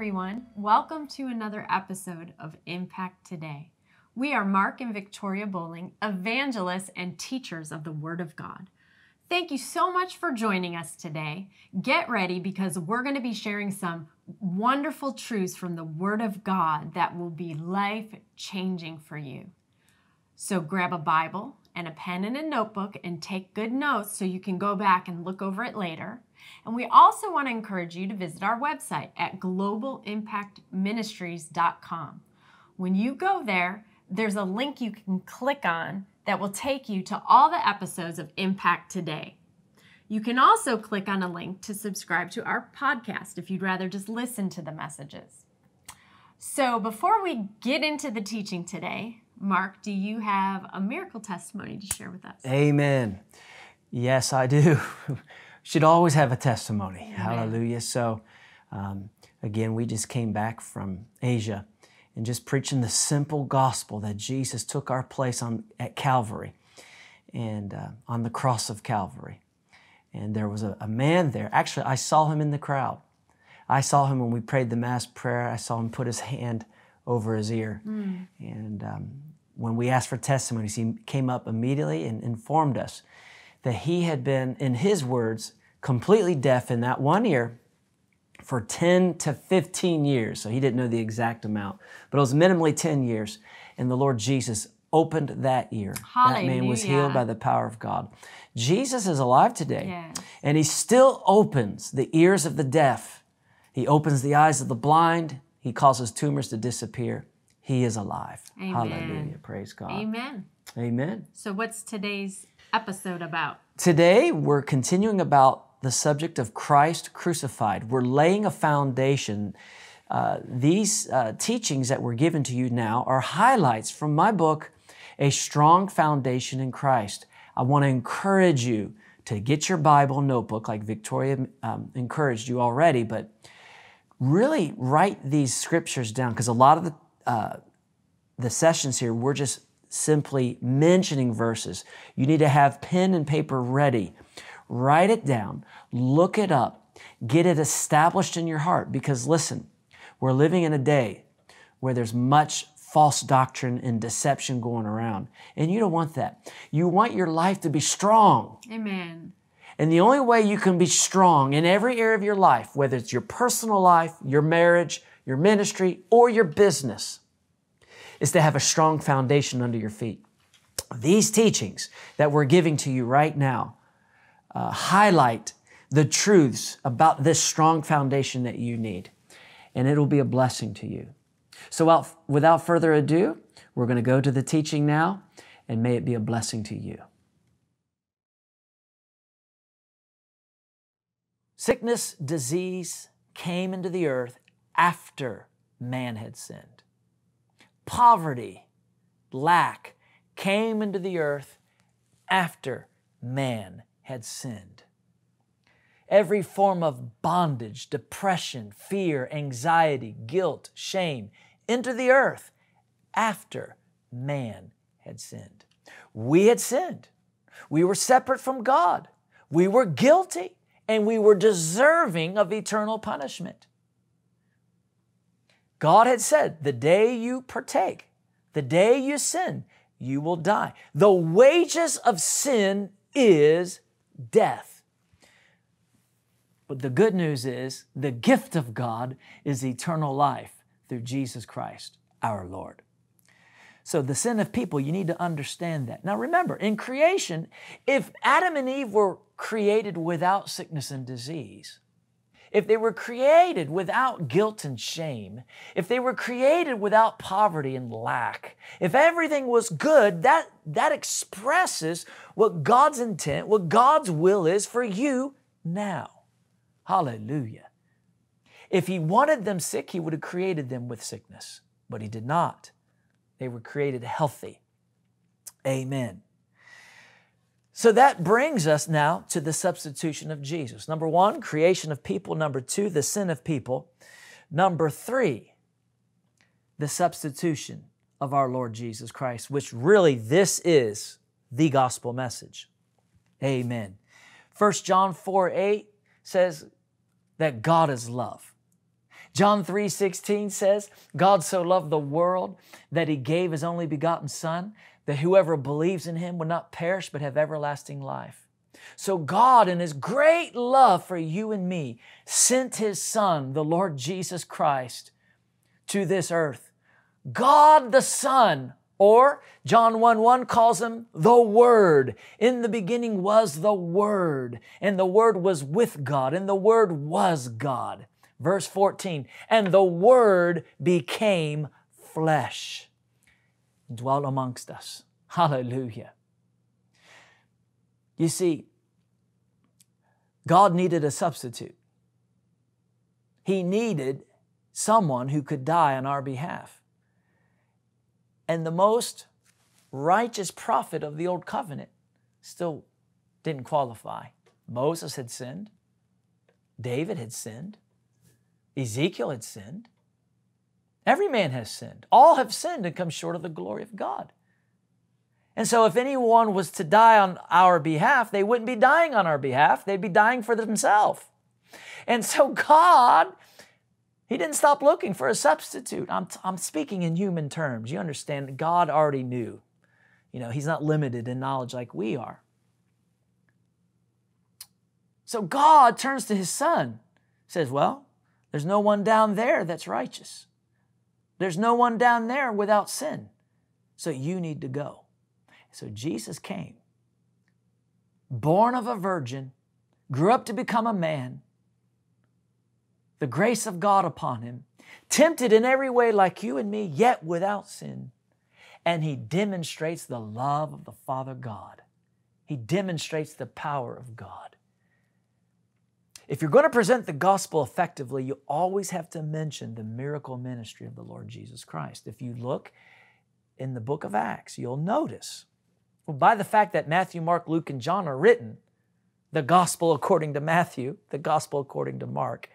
everyone. Welcome to another episode of Impact Today. We are Mark and Victoria Bowling, evangelists and teachers of the Word of God. Thank you so much for joining us today. Get ready because we're going to be sharing some wonderful truths from the Word of God that will be life changing for you. So grab a Bible and a pen and a notebook and take good notes so you can go back and look over it later. And we also want to encourage you to visit our website at globalimpactministries.com. When you go there, there's a link you can click on that will take you to all the episodes of Impact Today. You can also click on a link to subscribe to our podcast if you'd rather just listen to the messages. So, before we get into the teaching today, Mark, do you have a miracle testimony to share with us? Amen. Yes, I do. Should always have a testimony. Amen. Hallelujah. So, um, again, we just came back from Asia and just preaching the simple gospel that Jesus took our place on at Calvary and uh, on the cross of Calvary. And there was a, a man there. Actually, I saw him in the crowd. I saw him when we prayed the Mass prayer. I saw him put his hand over his ear. Mm. And um, when we asked for testimonies, he came up immediately and informed us that he had been, in his words, completely deaf in that one ear for 10 to 15 years. So he didn't know the exact amount, but it was minimally 10 years. And the Lord Jesus opened that ear. Hallelujah. That man was healed by the power of God. Jesus is alive today, Yes. and he still opens the ears of the deaf. He opens the eyes of the blind. He causes tumors to disappear. He is alive. Amen. Hallelujah. Praise God. Amen. Amen. So, what's today's episode about? Today, we're continuing about the subject of Christ crucified. We're laying a foundation. Uh, these uh, teachings that were given to you now are highlights from my book, A Strong Foundation in Christ. I want to encourage you to get your Bible notebook, like Victoria um, encouraged you already, but really write these scriptures down because a lot of the uh, the sessions here, we're just simply mentioning verses. You need to have pen and paper ready. Write it down, look it up, get it established in your heart. Because listen, we're living in a day where there's much false doctrine and deception going around. And you don't want that. You want your life to be strong. Amen. And the only way you can be strong in every area of your life, whether it's your personal life, your marriage, your ministry, or your business, is to have a strong foundation under your feet. These teachings that we're giving to you right now uh, highlight the truths about this strong foundation that you need, and it'll be a blessing to you. So, out, without further ado, we're going to go to the teaching now, and may it be a blessing to you. Sickness, disease came into the earth after man had sinned. Poverty, lack came into the earth after man had sinned. Every form of bondage, depression, fear, anxiety, guilt, shame into the earth after man had sinned. We had sinned. We were separate from God. We were guilty and we were deserving of eternal punishment. God had said, the day you partake, the day you sin, you will die. The wages of sin is death. But the good news is the gift of God is eternal life through Jesus Christ, our Lord. So, the sin of people, you need to understand that. Now, remember, in creation, if Adam and Eve were created without sickness and disease, if they were created without guilt and shame, if they were created without poverty and lack, if everything was good, that, that expresses what God's intent, what God's will is for you now. Hallelujah. If He wanted them sick, He would have created them with sickness, but He did not. They were created healthy. Amen. So that brings us now to the substitution of Jesus. Number one, creation of people. Number two, the sin of people. Number three, the substitution of our Lord Jesus Christ, which really this is the gospel message. Amen. 1 John 4 8 says that God is love. John 3:16 says, God so loved the world that he gave his only begotten son that whoever believes in him will not perish but have everlasting life. So God in his great love for you and me sent his son, the Lord Jesus Christ, to this earth. God the Son, or John 1 1 calls him the Word. In the beginning was the Word, and the Word was with God, and the Word was God. Verse 14, and the Word became flesh, dwelt amongst us. Hallelujah. You see, God needed a substitute. He needed someone who could die on our behalf. And the most righteous prophet of the Old Covenant still didn't qualify. Moses had sinned, David had sinned, Ezekiel had sinned. Every man has sinned. All have sinned and come short of the glory of God. And so, if anyone was to die on our behalf, they wouldn't be dying on our behalf, they'd be dying for themselves. And so, God, He didn't stop looking for a substitute. I'm, I'm speaking in human terms. You understand, God already knew. You know, He's not limited in knowledge like we are. So, God turns to His Son, says, Well, there's no one down there that's righteous. There's no one down there without sin. So, you need to go. So Jesus came, born of a virgin, grew up to become a man, the grace of God upon him, tempted in every way like you and me, yet without sin. And he demonstrates the love of the Father God. He demonstrates the power of God. If you're going to present the gospel effectively, you always have to mention the miracle ministry of the Lord Jesus Christ. If you look in the book of Acts, you'll notice well, by the fact that Matthew, Mark, Luke, and John are written, the gospel according to Matthew, the gospel according to Mark,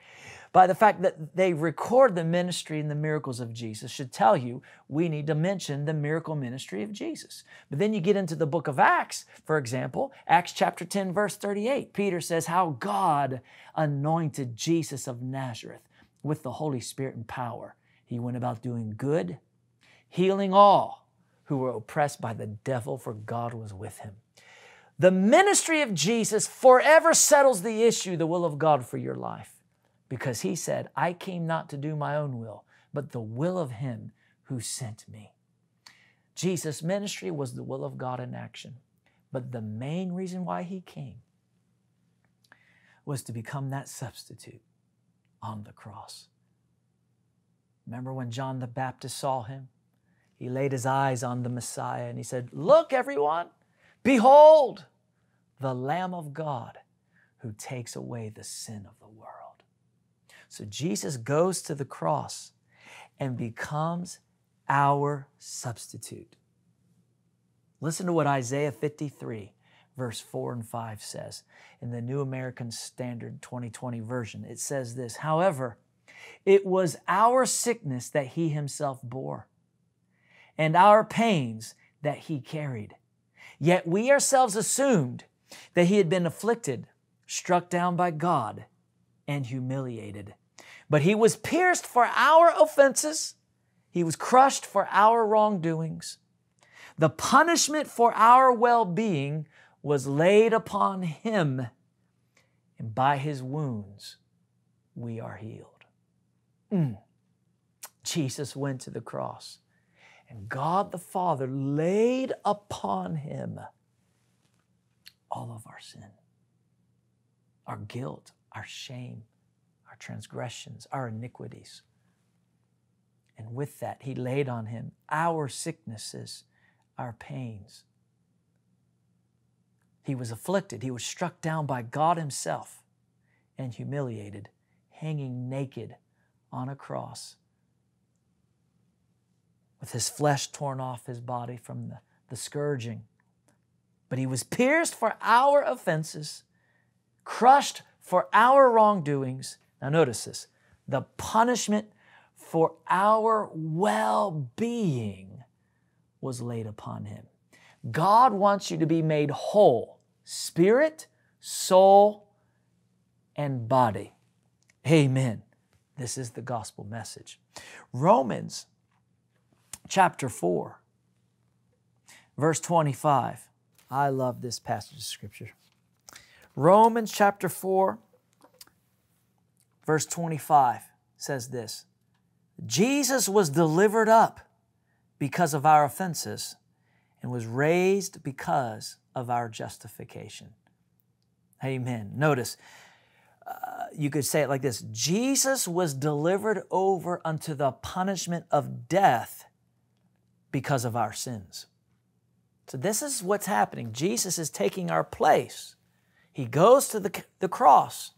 by the fact that they record the ministry and the miracles of Jesus should tell you we need to mention the miracle ministry of Jesus. But then you get into the book of Acts, for example, Acts chapter 10, verse 38. Peter says, How God anointed Jesus of Nazareth with the Holy Spirit and power. He went about doing good, healing all who were oppressed by the devil, for God was with him. The ministry of Jesus forever settles the issue, the will of God for your life, because he said, I came not to do my own will, but the will of him who sent me. Jesus' ministry was the will of God in action, but the main reason why he came was to become that substitute on the cross. Remember when John the Baptist saw him? he laid his eyes on the Messiah and he said, Look, everyone, behold the Lamb of God who takes away the sin of the world. So Jesus goes to the cross and becomes our substitute. Listen to what Isaiah 53, verse 4 and 5 says in the New American Standard 2020 version. It says this However, it was our sickness that he himself bore and our pains that he carried. Yet we ourselves assumed that he had been afflicted, struck down by God, and humiliated. But he was pierced for our offenses, he was crushed for our wrongdoings. The punishment for our well being was laid upon him, and by his wounds we are healed. Mm. Jesus went to the cross and God the Father laid upon him all of our sin, our guilt, our shame, our transgressions, our iniquities. And with that, he laid on him our sicknesses, our pains. He was afflicted, he was struck down by God himself and humiliated, hanging naked on a cross with his flesh torn off his body from the, the scourging. But he was pierced for our offenses, crushed for our wrongdoings. Now, notice this the punishment for our well being was laid upon him. God wants you to be made whole spirit, soul, and body. Amen. This is the gospel message. Romans chapter 4, verse 25. I love this passage of scripture. Romans chapter 4, verse 25 says this Jesus was delivered up because of our offenses and was raised because of our justification. Amen. Notice, uh, you could say it like this Jesus was delivered over unto the punishment of death because of our sins. So, this is what's happening. Jesus is taking our place. He goes to the, the cross.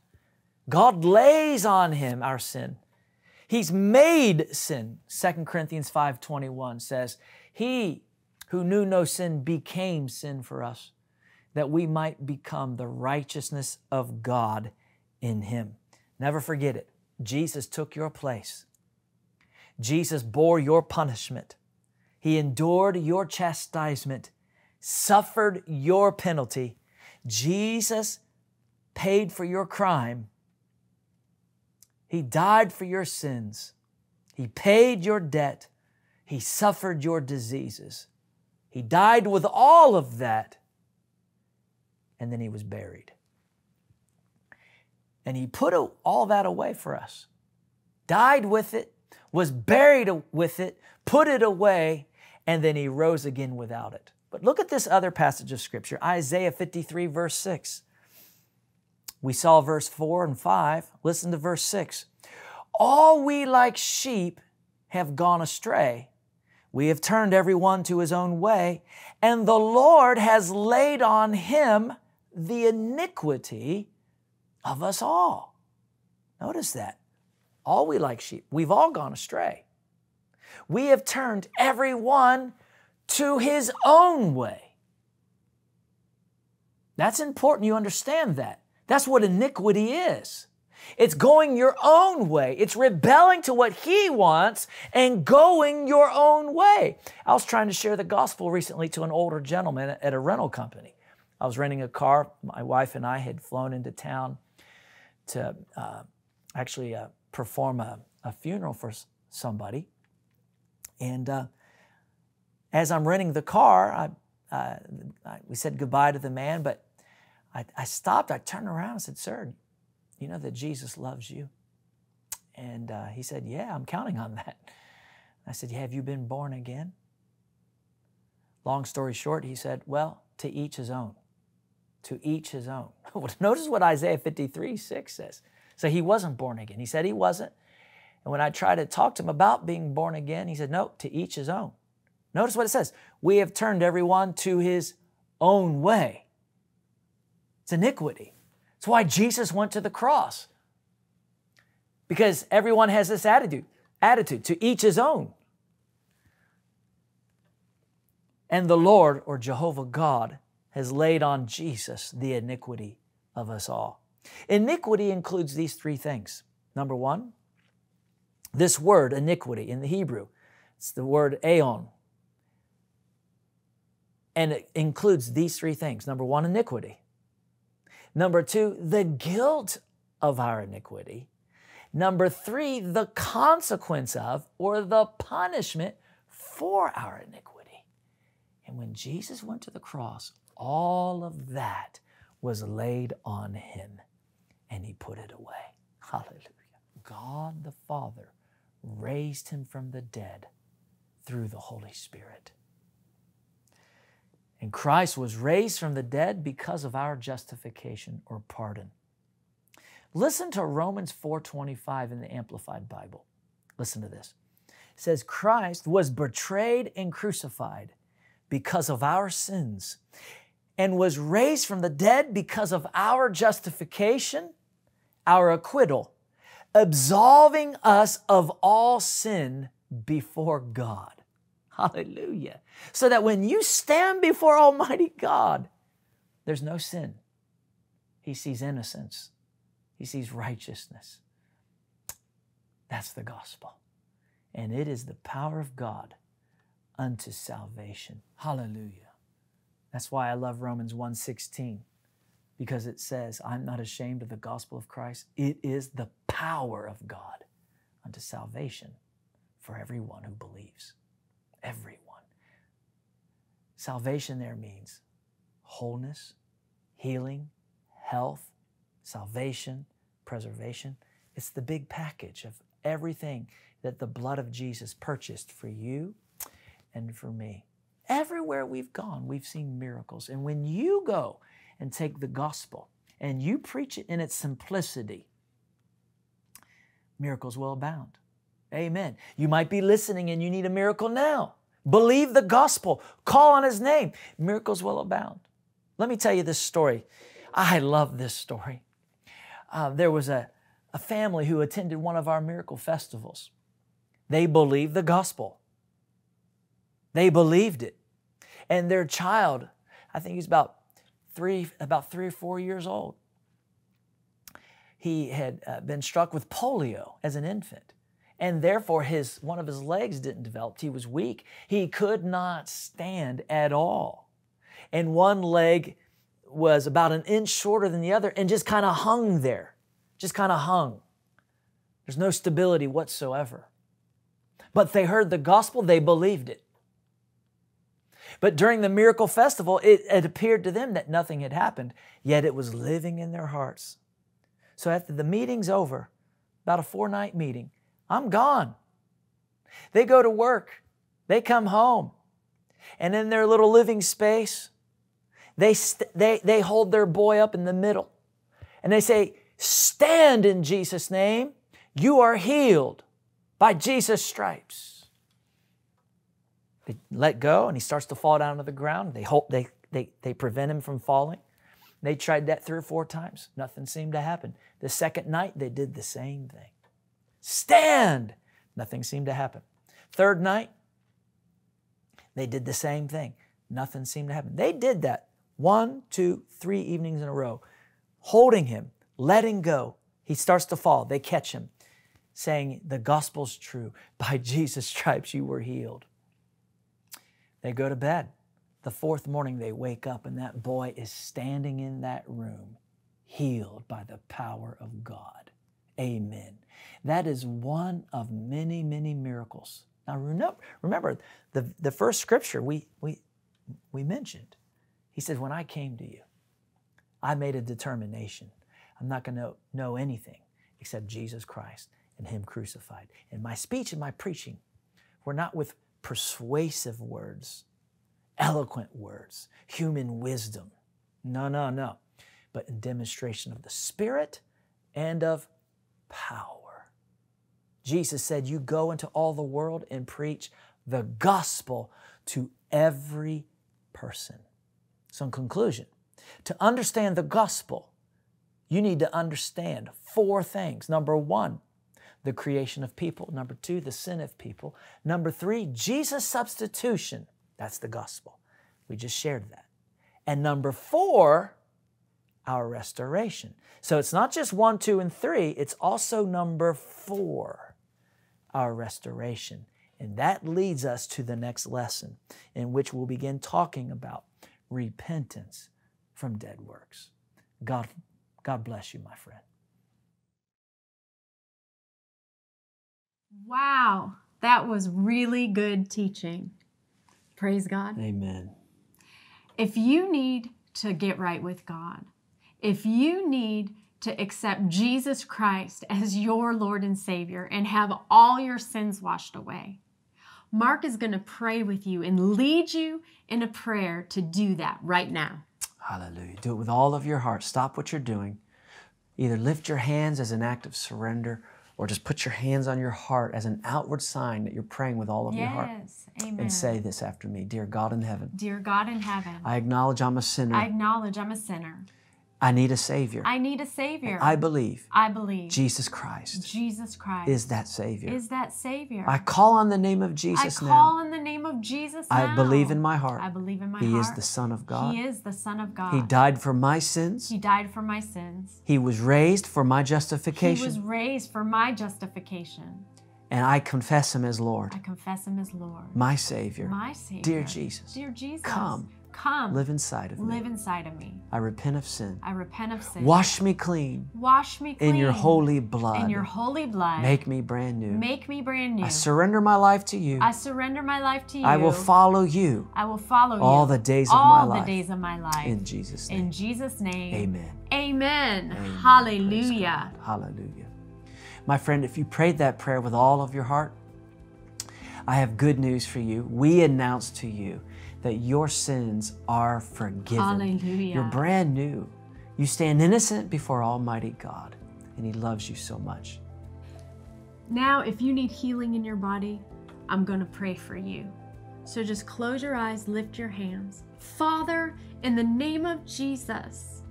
God lays on him our sin. He's made sin. 2 Corinthians 5:21 says, "He who knew no sin became sin for us, that we might become the righteousness of God in him." Never forget it. Jesus took your place. Jesus bore your punishment. He endured your chastisement, suffered your penalty. Jesus paid for your crime he died for your sins. He paid your debt. He suffered your diseases. He died with all of that. And then he was buried. And he put all that away for us. Died with it, was buried with it, put it away, and then he rose again without it. But look at this other passage of Scripture Isaiah 53, verse 6. We saw verse 4 and 5. Listen to verse 6. All we like sheep have gone astray. We have turned every one to his own way, and the Lord has laid on him the iniquity of us all. Notice that. All we like sheep, we've all gone astray. We have turned every one to his own way. That's important you understand that. That's what iniquity is. It's going your own way. It's rebelling to what He wants and going your own way. I was trying to share the gospel recently to an older gentleman at a rental company. I was renting a car. My wife and I had flown into town to uh, actually uh, perform a, a, funeral for somebody. And uh, as I'm renting the car, I, I, we said goodbye to the man, but I, I stopped, I turned around and said, Sir, you know that Jesus loves you? And uh, he said, Yeah, I'm counting on that. I said, Have you been born again? Long story short, he said, Well, to each his own. To each his own. Notice what Isaiah 53 6 says. So he wasn't born again. He said he wasn't. And when I tried to talk to him about being born again, he said, No, to each his own. Notice what it says. We have turned everyone to his own way. It's iniquity. It's why Jesus went to the cross. Because everyone has this attitude, attitude to each his own. And the Lord or Jehovah God has laid on Jesus the iniquity of us all. Iniquity includes these three things. Number one, this word iniquity in the Hebrew, it's the word aeon. And it includes these three things. Number one, iniquity. Number two, the guilt of our iniquity. Number three, the consequence of or the punishment for our iniquity. And when Jesus went to the cross, all of that was laid on him and he put it away. Hallelujah. God the Father raised him from the dead through the Holy Spirit. And Christ was raised from the dead because of our justification or pardon. Listen to Romans 4:25 in the Amplified Bible. Listen to this. It says Christ was betrayed and crucified because of our sins and was raised from the dead because of our justification, our acquittal, absolving us of all sin before God. Hallelujah. So that when you stand before Almighty God, there's no sin. He sees innocence, He sees righteousness. That's the gospel. And it is the power of God unto salvation. Hallelujah. That's why I love Romans 1:16 because it says, "I'm not ashamed of the gospel of Christ. It is the power of God unto salvation for everyone who believes. Everyone. Salvation there means wholeness, healing, health, salvation, preservation. It's the big package of everything that the blood of Jesus purchased for you and for me. Everywhere we've gone, we've seen miracles. And when you go and take the gospel and you preach it in its simplicity, miracles will abound. Amen. You might be listening and you need a miracle now. Believe the gospel, call on his name. Miracles will abound. Let me tell you this story. I love this story. Uh, there was a, a family who attended one of our miracle festivals. They believed the gospel. They believed it. And their child, I think he's about three, about three or four years old, he had uh, been struck with polio as an infant. And therefore, his, one of his legs didn't develop. He was weak. He could not stand at all. And one leg was about an inch shorter than the other and just kind of hung there, just kind of hung. There's no stability whatsoever. But they heard the gospel, they believed it. But during the miracle festival, it, it, appeared to them that nothing had happened, yet it was living in their hearts. So after the meeting's over, about a four night meeting, I'm gone. They go to work, they come home, and in their little living space, they, st- they, they hold their boy up in the middle and they say, Stand in Jesus' name. You are healed by Jesus' stripes. They let go and he starts to fall down to the ground. They, hope they, they, they prevent him from falling. They tried that three or four times. Nothing seemed to happen. The second night, they did the same thing. Stand! Nothing seemed to happen. Third night, they did the same thing. Nothing seemed to happen. They did that one, two, three evenings in a row, holding him, letting go. He starts to fall. They catch him, saying, The gospel's true. By Jesus' stripes you were healed. They go to bed. The fourth morning, they wake up, and that boy is standing in that room, healed by the power of God. Amen. That is one of many, many miracles. Now, remember, the, the first scripture we, we, we mentioned, he said, When I came to you, I made a determination. I'm not going to know anything except Jesus Christ and Him crucified. And my speech and my preaching were not with persuasive words, eloquent words, human wisdom. No, no, no. But in demonstration of the Spirit and of power. Jesus said, You go into all the world and preach the gospel to every person. So, in conclusion, to understand the gospel, you need to understand four things. Number one, the creation of people. Number two, the sin of people. Number three, Jesus' substitution. That's the gospel. We just shared that. And number four, our restoration. So it's not just one, two, and three, it's also number four, our restoration. And that leads us to the next lesson, in which we'll begin talking about repentance from dead works. God, God bless you, my friend. Wow, that was really good teaching. Praise God. Amen. If you need to get right with God, if you need to accept Jesus Christ as your Lord and Savior and have all your sins washed away, Mark is going to pray with you and lead you in a prayer to do that right now. Hallelujah. Do it with all of your heart. Stop what you're doing. Either lift your hands as an act of surrender or just put your hands on your heart as an outward sign that you're praying with all of yes, your heart. Amen. And say this after me Dear God in heaven, Dear God in heaven, I acknowledge I'm a sinner. I acknowledge I'm a sinner. I need a Savior. I need a Savior. I believe. I believe. Jesus Christ. Jesus Christ is that Savior. Is that Savior. I call on the name of Jesus now. I call in the name of Jesus I believe in my heart. I believe in my he heart. He is the Son of God. He is the Son of God. He died for my sins. He died for my sins. He was raised for my justification. He was raised for my justification. And I confess him as Lord. I confess him as Lord. My Savior. My Savior. Dear Jesus. Dear Jesus. Come Come, live inside of me. live inside of me. I repent of sin. I repent of sin. Wash me clean Wash me clean in your holy blood. in your holy blood. Make me brand new. Make me brand new. I surrender my life to you. I surrender my life to you. I will follow you I will follow you all the days of my all life. the days of my life. in Jesus' name. In Jesus' name. Amen. Amen. Amen. Hallelujah. Hallelujah. My friend, if you prayed that prayer with all of your heart, I have good news for you. We announce to you that your sins are forgiven. Hallelujah. You're brand new. You stand innocent before Almighty God, and He loves you so much. Now, if you need healing in your body, I'm going to pray for you. So just close your eyes, lift your hands. Father, in the name of Jesus,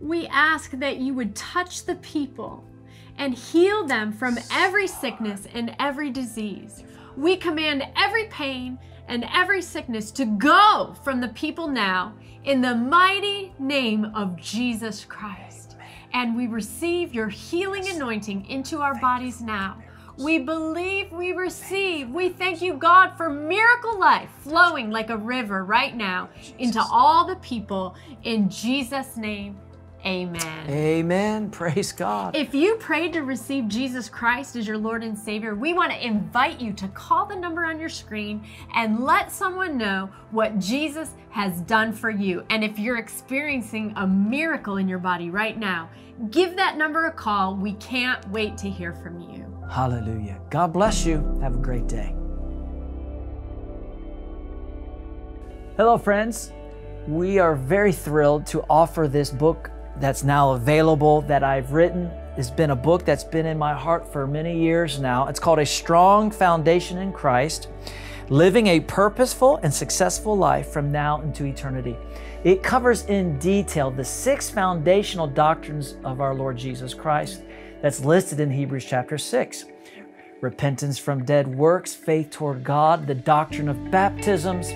we ask that you would touch the people and heal them from every sickness and every disease. We command every pain and every sickness to go from the people now in the mighty name of Jesus Christ. And we receive your healing anointing into our bodies now. We believe we receive. We thank you, God, for miracle life flowing like a river right now into all the people. In Jesus' name, amen. Amen. Praise God. If you prayed to receive Jesus Christ as your Lord and Savior, we want to invite you to call the number on your screen and let someone know what Jesus has done for you. And if you're experiencing a miracle in your body right now, give that number a call. We can't wait to hear from you. Hallelujah. God bless you. Have a great day. Hello, friends. We are very thrilled to offer this book that's now available that I've written. It's been a book that's been in my heart for many years now. It's called A Strong Foundation in Christ Living a Purposeful and Successful Life from Now into Eternity. It covers in detail the six foundational doctrines of our Lord Jesus Christ that's listed in Hebrews chapter 6 repentance from dead works, faith toward God, the doctrine of baptisms,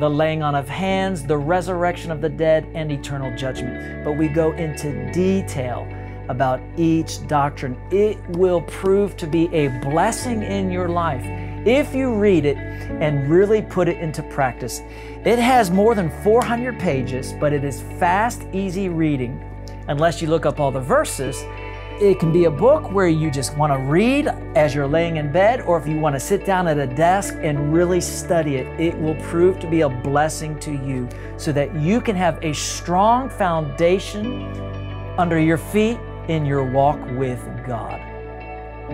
the laying on of hands, the resurrection of the dead, and eternal judgment. But we go into detail about each doctrine. It will prove to be a blessing in your life if you read it and really put it into practice. It has more than 400 pages, but it is fast, easy reading unless you look up all the verses. It can be a book where you just want to read as you're laying in bed, or if you want to sit down at a desk and really study it, it will prove to be a blessing to you so that you can have a strong foundation under your feet in your walk with God.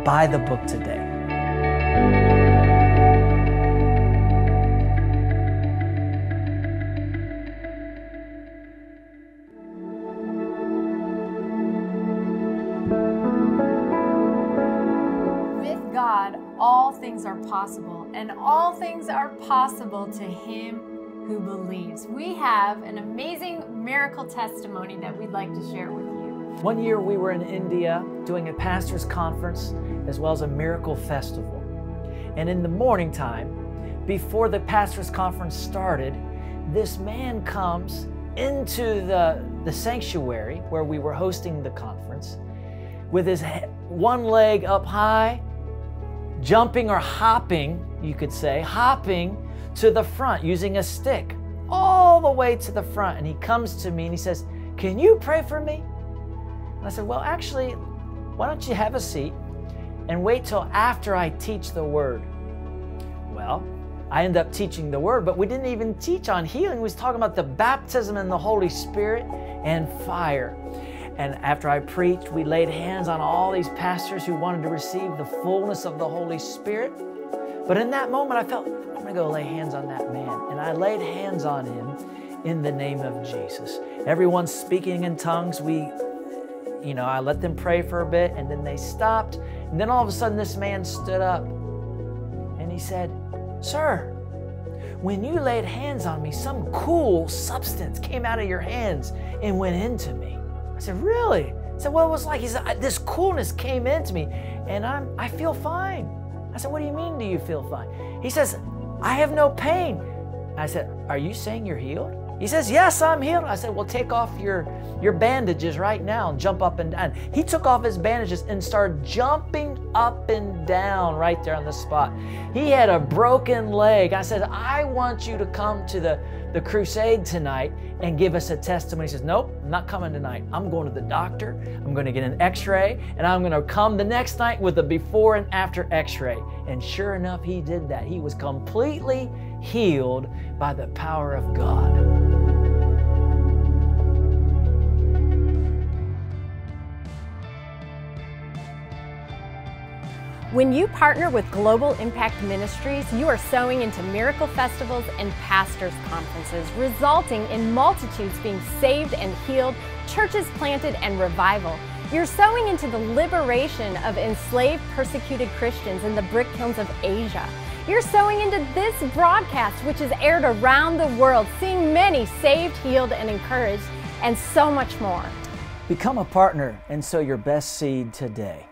Buy the book today. All things are possible to him who believes. We have an amazing miracle testimony that we'd like to share with you. One year we were in India doing a pastor's conference as well as a miracle festival. And in the morning time, before the pastor's conference started, this man comes into the, the sanctuary where we were hosting the conference with his one leg up high, jumping or hopping, you could say, hopping to the front using a stick all the way to the front. And he comes to me and he says, Can you pray for me? And I said, Well, actually, why don't you have a seat and wait till after I teach the word? Well, I end up teaching the word, but we didn't even teach on healing. We was talking about the baptism in the Holy Spirit and fire. And after I preached, we laid hands on all these pastors who wanted to receive the fullness of the Holy Spirit. But in that moment, I felt, I'm going to go lay hands on that man. And I laid hands on him in the name of Jesus. Everyone speaking in tongues, we, you know, I let them pray for a bit and then they stopped. And then all of a sudden, this man stood up and he said, Sir, when you laid hands on me, some cool substance came out of your hands and went into me. Said, Really? I said, Well, it was like he said, this coolness came into me and I'm, I feel fine. I said, What do you mean, do you feel fine? He says, I have no pain. I said, Are you saying you're healed? He says, Yes, I'm healed. I said, Well, take off your, your bandages right now and jump up and down. He took off his bandages and started jumping up and down right there on the spot. He had a broken leg. I said, I want you to come to the the crusade tonight and give us a testimony. He says, Nope, I'm not coming tonight. I'm going to the doctor. I'm going to get an x ray, and I'm going to come the next night with a before and after x ray. And sure enough, he did that. He was completely healed by the power of God. When you partner with Global Impact Ministries, you are sowing into miracle festivals and pastors' conferences, resulting in multitudes being saved and healed, churches planted, and revival. You're sowing into the liberation of enslaved, persecuted Christians in the brick kilns of Asia. You're sowing into this broadcast, which is aired around the world, seeing many saved, healed, and encouraged, and so much more. Become a partner and sow your best seed today.